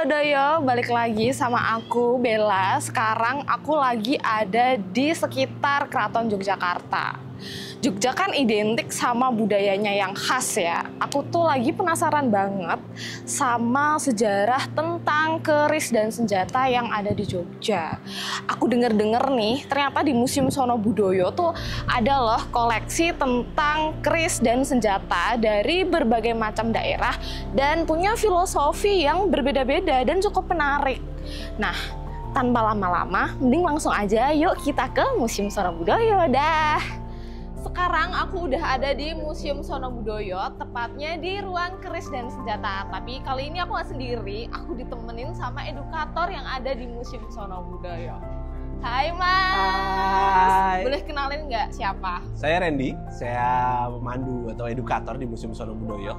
Halo Doyo, balik lagi sama aku Bella. Sekarang aku lagi ada di sekitar Keraton Yogyakarta. Jogja kan identik sama budayanya yang khas ya. Aku tuh lagi penasaran banget sama sejarah tentang keris dan senjata yang ada di Jogja. Aku denger-denger nih, ternyata di Museum Sono Budoyo tuh ada loh koleksi tentang keris dan senjata dari berbagai macam daerah dan punya filosofi yang berbeda-beda dan cukup menarik. Nah, tanpa lama-lama, mending langsung aja yuk kita ke Museum Sono Budoyo dah. Sekarang aku udah ada di Museum Sono Budoyo, tepatnya di ruang keris dan senjata. Tapi kali ini aku nggak sendiri, aku ditemenin sama edukator yang ada di Museum Sono Budoyo. Hai Mas, Hai. boleh kenalin nggak siapa? Saya Randy, saya pemandu atau edukator di Museum Sono Budoyo.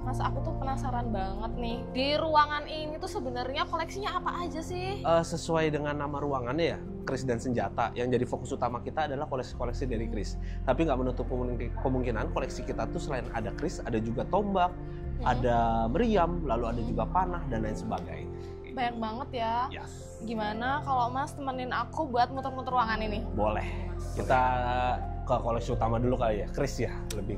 Mas, aku tuh penasaran banget nih. Di ruangan ini tuh sebenarnya koleksinya apa aja sih? Eh, sesuai dengan nama ruangannya ya, keris dan senjata. Yang jadi fokus utama kita adalah koleksi-koleksi dari keris. Tapi nggak menutup kemungkin- kemungkinan koleksi kita tuh selain ada keris, ada juga tombak, Hmm, ada meriam, lalu ada juga panah dan lain sebagainya. Banyak banget ya. Yes. Gimana kalau Mas temenin aku buat muter-muter ruangan ini? Boleh. Kita ke koleksi utama dulu kali ya, keris ya lebih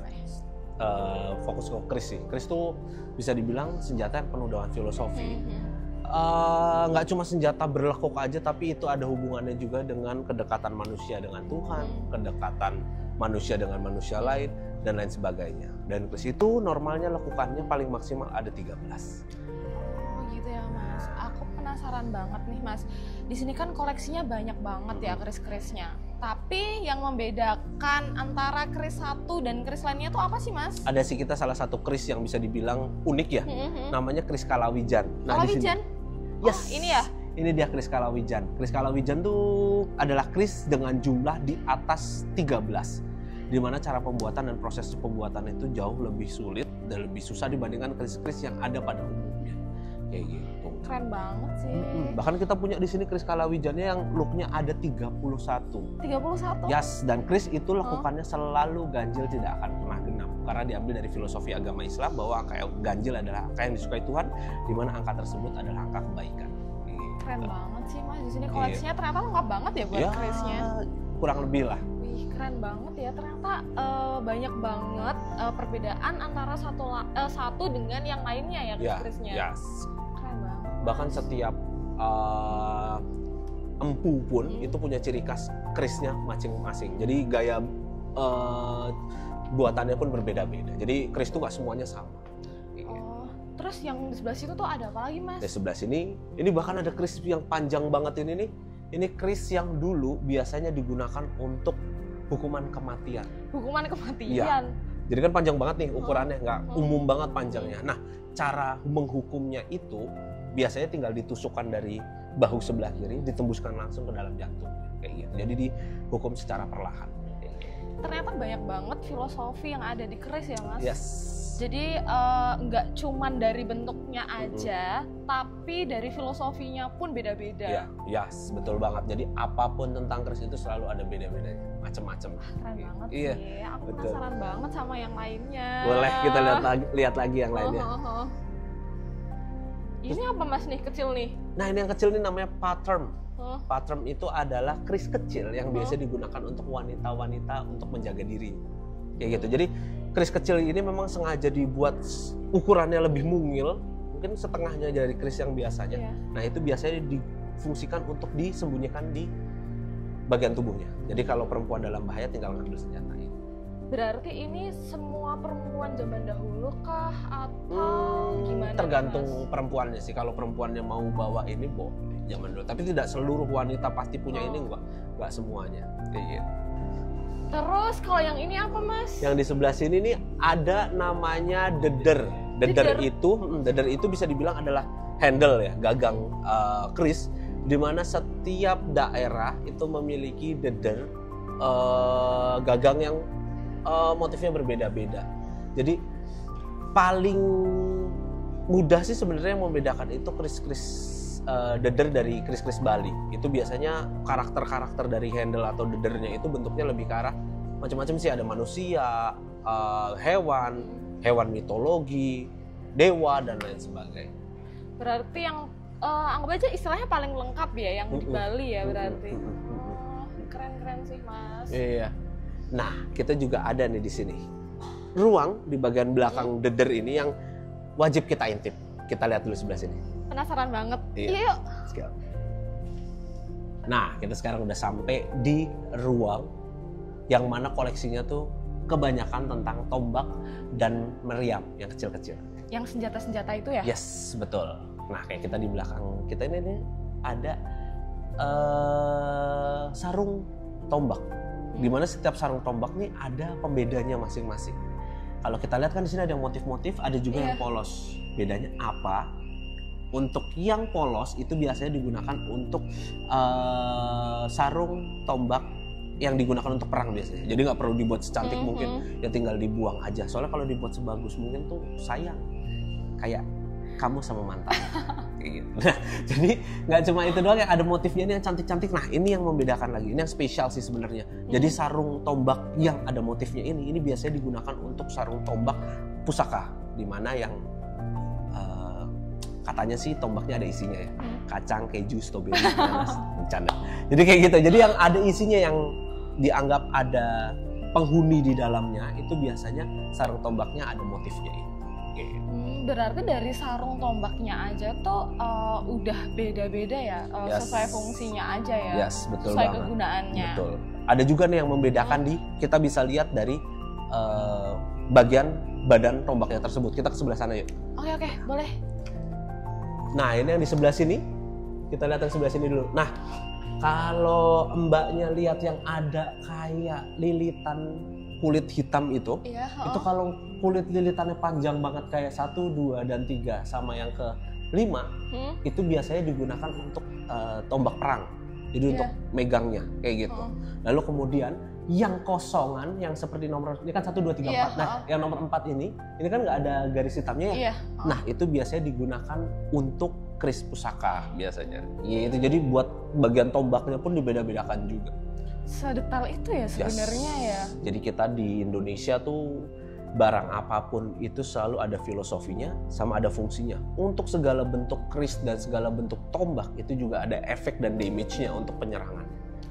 eh, fokus ke keris sih. Keris tuh bisa dibilang senjata yang penuh dengan filosofi. Mhm. Eh, nggak cuma senjata berlekuk aja tapi itu ada hubungannya juga dengan kedekatan manusia dengan Tuhan, Hmm. kedekatan manusia dengan manusia lain dan lain sebagainya. Dan ke situ normalnya lekukannya paling maksimal ada 13. Oh gitu ya mas. Aku penasaran banget nih mas. Di sini kan koleksinya banyak banget ya keris-kerisnya. Tapi yang membedakan antara keris satu dan keris lainnya itu apa sih mas? Ada sih kita salah satu keris yang bisa dibilang unik ya, Mhm. namanya keris Kalawijan. Kalau di sini- Wijan? Yes. Oh, ini ya? Ini dia keris Kalawijan. Keris Kalawijan tuh adalah keris dengan jumlah di atas 13. Di mana cara pembuatan dan proses pembuatan itu jauh lebih sulit dan lebih susah dibandingkan keris-keris yang ada pada umumnya. Kayak gitu. Keren banget sih. Mm-mm. Bahkan kita punya di sini keris Kalawijannya yang looknya ada 31. 31? Yes, dan keris itu lekukannya selalu ganjil tidak akan pernah genap karena diambil dari filosofi agama Islam bahwa angka ganjil adalah angka yang disukai Tuhan, di mana angka tersebut adalah angka kebaikan. Gitu. Keren banget sih mas. Di sini koleksinya ternyata lengkap banget ya buat Ya, kerisnya. kurang lebih lah. Wih keren banget ya. Ternyata eh, banyak banget eh, perbedaan antara satu eh, satu dengan yang lainnya ya Ya, keris-kerisnya. yes. Bahkan setiap uh, empu pun Hmm. itu punya ciri khas kerisnya masing-masing. Jadi gaya uh, buatannya pun berbeda-beda. Jadi keris itu nggak semuanya sama. Oh, terus yang di sebelah situ tuh ada apa lagi mas? Di sebelah sini, ini bahkan ada keris yang panjang banget ini nih. Ini keris yang dulu biasanya digunakan untuk hukuman kematian. Hukuman kematian. Jadi kan panjang banget nih ukurannya, nggak Oh. umum banget panjangnya. Nah, cara menghukumnya itu biasanya tinggal ditusukkan dari bahu sebelah kiri, ditembuskan langsung ke dalam jantung, kayak gitu. Jadi dihukum secara perlahan. Ternyata banyak banget filosofi yang ada di keris ya mas. Yes. Jadi eh, nggak cuman dari bentuknya aja, tapi dari filosofinya pun beda-beda. Ya, yes, betul banget. Jadi apa pun tentang keris itu selalu ada beda-bedanya, macam-macam. Keren banget Iya, sih. Aku betul. penasaran banget sama yang lainnya. Boleh kita lihat lagi, lihat lagi yang lainnya. Oh, oh, oh. Ini apa mas nih kecil nih? Nah, ini yang kecil ini namanya pattern. Oh, Pattern itu adalah keris kecil yang Oh. biasa digunakan untuk wanita-wanita untuk menjaga diri. Kayak gitu. Jadi keris kecil ini memang sengaja dibuat ukurannya lebih mungil, mungkin setengahnya dari keris yang biasanya. iya. Nah, itu biasanya difungsikan untuk disembunyikan di bagian tubuhnya. Jadi kalau perempuan dalam bahaya tinggal ngambil senjata itu. Berarti ini semua perempuan zaman dahulu kah atau Hmm, gimana? tergantung Mas? perempuannya sih. Kalau perempuannya mau bawa ini boleh zaman dulu. Tapi tidak seluruh wanita pasti punya Oh. ini enggak, enggak semuanya. Gitu. Terus kalau yang ini apa mas? Yang di sebelah sini nih ada namanya deder. Deder Deder. itu, mm, deder itu bisa dibilang adalah handle ya, gagang uh, keris di mana setiap daerah itu memiliki deder uh, gagang yang uh, motifnya berbeda-beda. Jadi paling mudah sih sebenarnya membedakan itu keris-keris uh, deder dari keris-keris Bali. Itu biasanya karakter-karakter dari handle atau dedernya itu bentuknya lebih ke arah macam-macam sih ada manusia, uh, hewan, hewan mitologi, dewa dan lain sebagainya. Berarti yang eh, anggap aja istilahnya paling lengkap ya yang di. Bali ya berarti. Oh, keren-keren sih mas. Iya. Nah, kita juga ada nih di sini. Ruang di bagian belakang deder ini yang wajib kita intip. Kita lihat dulu sebelah sini. Penasaran banget. Iya. Iya yuk. Go. Nah, kita sekarang udah sampai di ruang yang mana koleksinya tuh kebanyakan tentang tombak dan meriam yang kecil-kecil. Yang senjata-senjata itu ya? Yes, betul. Nah, kayak kita di belakang kita ini nih ada eh, sarung tombak. Di mana setiap sarung tombak nih ada pembedanya masing-masing. Kalau kita lihat kan di sini ada yang motif-motif, ada juga yang Iya. polos. Bedanya apa? Untuk yang polos itu biasanya digunakan untuk eh, sarung tombak yang digunakan untuk perang biasanya. Jadi nggak perlu dibuat secantik Mhm. mungkin, ya tinggal dibuang aja. Soalnya kalau dibuat sebagus mungkin tuh sayang. Kayak kamu sama mantan. Kayak gitu. Nah, jadi nggak cuma itu doang yang ada motifnya ini yang cantik-cantik. Nah ini yang membedakan lagi. Ini yang spesial sih sebenarnya. Jadi Hmm. sarung tombak yang ada motifnya ini, ini biasanya digunakan untuk sarung tombak pusaka. Di mana yang eh, katanya sih tombaknya ada isinya ya. Hmm. Kacang, keju, stroberi, nanas, bercanda. Jadi kayak gitu. Jadi yang ada isinya yang dianggap ada penghuni di dalamnya itu biasanya sarung tombaknya ada motifnya itu. Gitu. Hmm, berarti dari sarung tombaknya aja tuh eh, udah beda-beda ya, eh, Yes. sesuai fungsinya aja ya, Yes, betul sesuai banget. kegunaannya. Betul. Ada juga nih yang membedakan di kita bisa lihat dari eh, bagian badan tombaknya tersebut. Kita ke sebelah sana yuk. Oke oke, boleh. Nah ini yang di sebelah sini. Kita lihat yang sebelah sini dulu. Nah kalau mbaknya lihat yang ada kayak lilitan kulit hitam itu, Iya. itu kalau kulit lilitannya panjang banget kayak satu, dua, dan tiga sama yang ke lima Hmm? itu biasanya digunakan untuk eh, tombak perang. Jadi Iya. untuk megangnya kayak gitu. Oh. Lalu kemudian yang kosongan yang seperti nomor ini kan satu dua tiga Iya, empat. Nah, oh. yang nomor empat ini ini kan nggak ada garis hitamnya ya. Iya. oh. Nah, itu biasanya digunakan untuk kris pusaka biasanya. Iya, itu jadi buat bagian tombaknya pun dibeda-bedakan juga. Sedetail itu ya Yes. sebenarnya ya. Jadi kita di Indonesia tuh barang apa pun itu selalu ada filosofinya sama ada fungsinya. Untuk segala bentuk kris dan segala bentuk tombak itu juga ada efek dan damage-nya untuk penyerangan.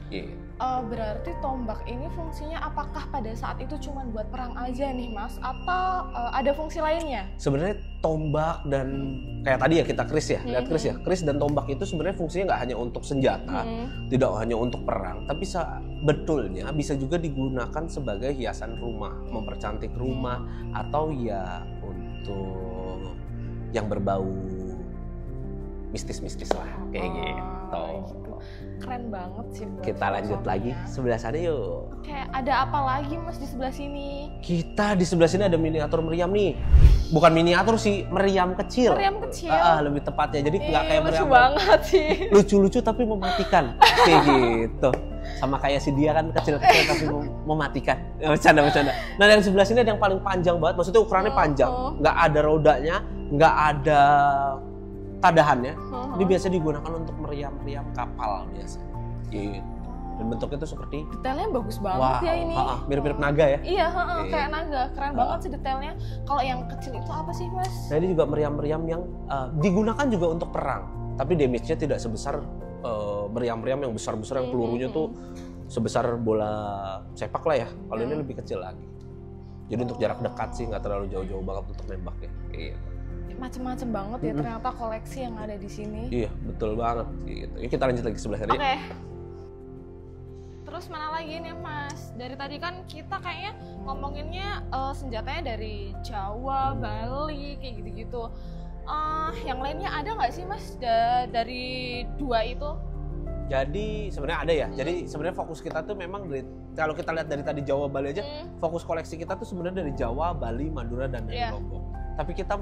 Iya. Eh, berarti tombak ini fungsinya apakah pada saat itu cuma buat perang aja nih mas, atau eh, ada fungsi lainnya? Sebenarnya tombak dan kayak tadi ya kita kris ya, lihat kris ya. Mhm. Kris dan tombak itu sebenarnya fungsinya nggak hanya untuk senjata, Hmm. tidak hanya untuk perang, tapi sebetulnya bisa juga digunakan sebagai hiasan rumah, mempercantik rumah atau ya untuk yang berbau mistis-mistis lah kayak Oh, gitu. Gitu. Keren banget sih. Kita lanjut lagi sebelah sana yuk. Oke, ada apa lagi mas di sebelah sini? Kita di sebelah sini ada miniatur meriam nih. Bukan miniatur sih, meriam kecil. Meriam kecil. Ah, ah, lebih tepatnya. Jadi nggak kayak lucu meriam banget sih. lucu-lucu tapi mematikan kayak gitu sama kayak si dia kan kecil-kecil tapi mem- mematikan Eh, bercanda bercanda nah yang sebelah sini ada yang paling panjang banget maksudnya ukurannya Oh, panjang oh. nggak ada rodanya nggak ada tadahannya Uh-huh. ini biasa digunakan untuk meriam-meriam kapal biasa gitu dan bentuknya tuh seperti Detailnya bagus banget wah ya ini. mirip-mirip naga ya Iya, heeh, Iya. kayak naga. Keren Ah. banget sih detailnya. Kalau yang kecil itu apa sih, Mas? Nah ini juga meriam-meriam yang uh, digunakan juga untuk perang, tapi damage-nya tidak sebesar uh, meriam-meriam yang besar-besar yang Hmm, pelurunya hmm, tuh sebesar bola sepak lah ya. Kalau ini Hmm. lebih kecil lagi. Jadi untuk jarak dekat sih nggak terlalu jauh-jauh banget untuk nembak ya. Macem-macem banget ya Mm-mm. ternyata koleksi yang ada di sini. iya betul banget. Gitu. Ini kita lanjut lagi sebelah Oke. sana. ya. Terus mana lagi nih Mas? Dari tadi kan kita kayaknya ngomonginnya eh, senjatanya dari Jawa, Bali, kayak gitu-gitu. Eh, yang lainnya ada nggak sih Mas da- dari dua itu? Jadi sebenarnya ada ya. Jadi sebenarnya fokus kita tuh memang dari kalau kita lihat dari tadi Jawa Bali aja, Hmm, fokus koleksi kita tuh sebenarnya dari Jawa, Bali, Madura dan dari Iya. Lombok. Tapi kita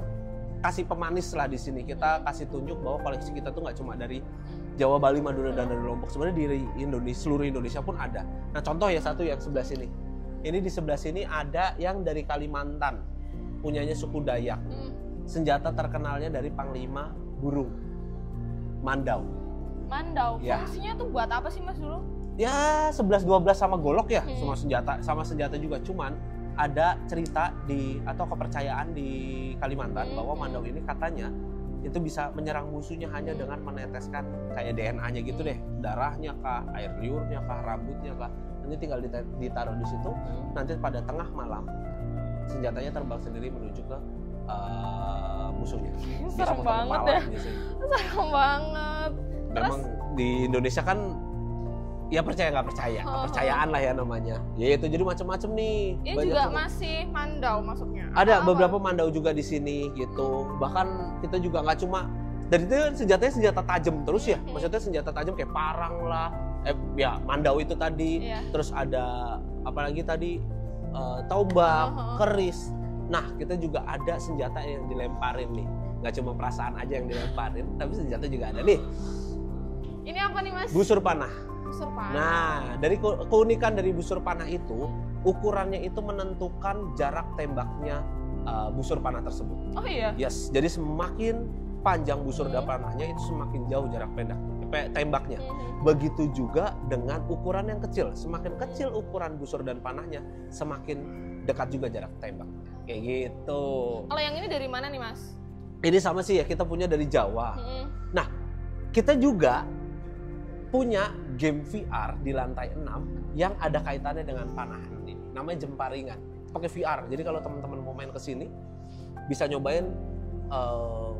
kasih pemanis lah di sini. Kita kasih tunjuk bahwa koleksi kita tuh nggak cuma dari Jawa, Bali, Madura dan dari Lombok. Sebenarnya di Indonesia seluruh Indonesia pun ada. Nah contoh ya satu yang sebelah sini. Ini di sebelah sini ada yang dari Kalimantan, punyanya suku Dayak. hmm. Senjata terkenalnya dari Panglima Burung, Mandau. Mandau. Ya. Fungsinya tuh buat apa sih Mas dulu? ya 11 12 sama golok ya Hmm. semua senjata sama senjata juga cuman ada cerita di atau kepercayaan di Kalimantan Hmm. bahwa Mandau ini katanya itu bisa menyerang musuhnya hanya dengan meneteskan kayak DNA-nya gitu deh, darahnya kah, air liurnya kah, rambutnya kah. Nanti tinggal dita- ditaruh di situ. Nanti pada tengah malam senjatanya terbang sendiri menuju ke uh, musuhnya. Serem banget ya. Serem banget. Memang di Indonesia kan ya percaya nggak percaya, Oh, kepercayaan lah ya namanya. Ya itu jadi macam-macam nih. Ini Banyak juga sekali. masih mandau masuknya. ada Apa? beberapa mandau juga di sini gitu bahkan kita juga nggak cuma dari itu kan senjatanya senjata tajam terus ya Mhm. maksudnya senjata tajam kayak parang lah eh ya mandau itu tadi Iya. terus ada apalagi tadi eh, tombak Oh, oh. keris nah kita juga ada senjata yang dilemparin nih nggak cuma perasaan aja yang dilemparin tapi senjata juga ada nih Ini apa nih mas? busur panah Busur panah. Nah, dari ke- keunikan dari busur panah itu, ukurannya itu menentukan jarak tembaknya uh, busur panah tersebut. Oh iya. Yes, jadi semakin panjang busur Hmm. dan panahnya itu semakin jauh jarak pendek pe- tembaknya. Mhm. Begitu juga dengan ukuran yang kecil. Semakin kecil ukuran busur dan panahnya, semakin dekat juga jarak tembak. Kayak gitu. Kalau yang ini dari mana nih mas? Ini sama sih ya, kita punya dari Jawa. Mhm. Kita juga punya game VR di lantai 6 yang ada kaitannya dengan panahan ini. Namanya jemparingan. Pakai VR. Jadi kalau teman-teman mau main ke sini bisa nyobain eh,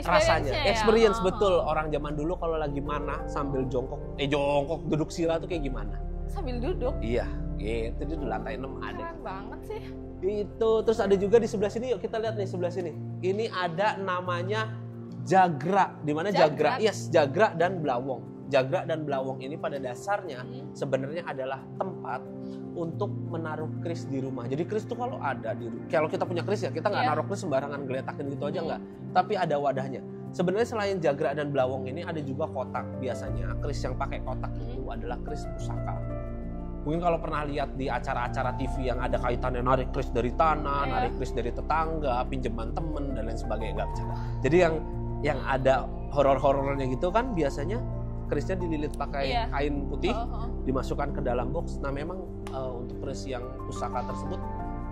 rasanya, ya? experience Oh, betul. Orang zaman dulu kalau lagi mana sambil jongkok, eh jongkok duduk sila tuh kayak gimana? Sambil duduk. Iya, gitu di lantai 6 ada. Keren banget sih. Itu terus ada juga di sebelah sini yuk kita lihat nih sebelah sini. Ini ada namanya jagra. Di mana jagra? Yes, jagra dan belawong. Jagra dan belawong ini pada dasarnya Mhm. sebenarnya adalah tempat untuk menaruh kris di rumah. Jadi kris itu kalau ada di kalau kita punya kris ya kita nggak Iya. naruh kris sembarangan geletakin gitu aja Mhm. nggak. Tapi ada wadahnya. Sebenarnya selain jagra dan belawong ini ada juga kotak. Biasanya kris yang pakai kotak Mhm. itu adalah kris pusaka. Mungkin kalau pernah lihat di acara-acara TV yang ada kaitannya narik kris dari tanah, Iya. narik kris dari tetangga, pinjaman temen dan lain sebagainya nggak bercanda. Jadi yang yang ada horor-horornya gitu kan biasanya krisnya dililit pakai Iya. kain putih, Oh, oh. dimasukkan ke dalam box. Nah memang eh, untuk kris yang pusaka tersebut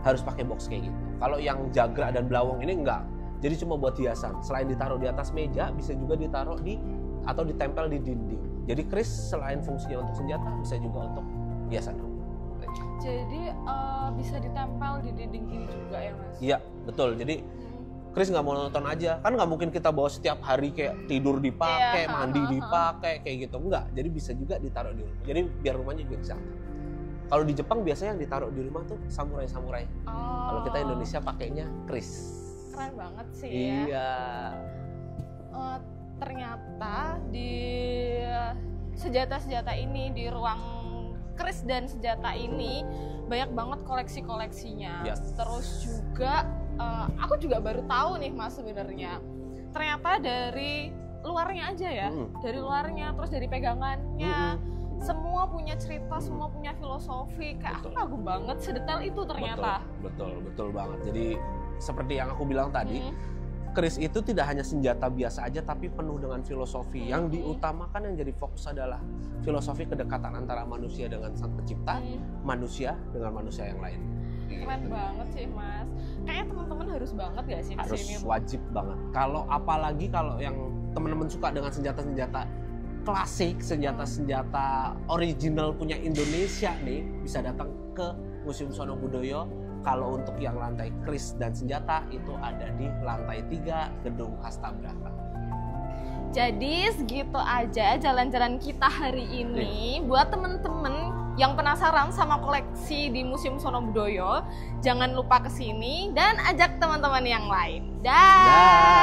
harus pakai box kayak gitu. Kalau yang jagra dan belawong ini enggak. Jadi cuma buat hiasan. Selain ditaruh di atas meja, bisa juga ditaruh di atau ditempel di dinding. Jadi kris selain fungsinya untuk senjata, bisa juga untuk hiasan rumah. Jadi eh, bisa ditempel di dinding ini juga ya mas? Iya, betul. Jadi. Chris nggak mau nonton aja, kan nggak mungkin kita bawa setiap hari kayak tidur dipakai, Iya, mandi dipakai, kayak gitu enggak. Jadi bisa juga ditaruh di rumah. Jadi biar rumahnya juga bisa. Kalau di Jepang biasanya yang ditaruh di rumah tuh samurai-samurai. Oh. Kalau kita Indonesia pakainya Chris. Keren banget sih ya. Iya. Eh, ternyata di senjata-senjata ini di ruang keris dan senjata ini banyak banget koleksi-koleksinya. Yes. Terus juga eh, aku juga baru tahu nih Mas sebenarnya. Ternyata dari luarnya aja ya. Mm-mm. Dari luarnya terus dari pegangannya Mm-mm. semua punya cerita, semua punya filosofi. Kayak aku Betul. kagum banget sedetail itu ternyata. Betul, betul, betul banget. Jadi seperti yang aku bilang tadi, Mm. keris itu tidak hanya senjata biasa aja tapi penuh dengan filosofi. Yang Mhm. diutamakan yang jadi fokus adalah filosofi kedekatan antara manusia dengan sang pencipta, Mm. manusia dengan manusia yang lain. Keren Gitu. banget sih Mas. Kayaknya teman-teman harus banget gak sih Harus ke sini? wajib banget. Kalau apalagi kalau yang teman-teman suka dengan senjata-senjata klasik, senjata-senjata original punya Indonesia nih, bisa datang ke Museum Sono Budoyo. Kalau untuk yang lantai kris dan senjata itu ada di lantai 3 Gedung Hasta Brata. Jadi segitu aja jalan-jalan kita hari ini. Buat temen-temen yang penasaran sama koleksi di Museum Sono Budoyo, jangan lupa ke sini dan ajak teman-teman yang lain. Dah.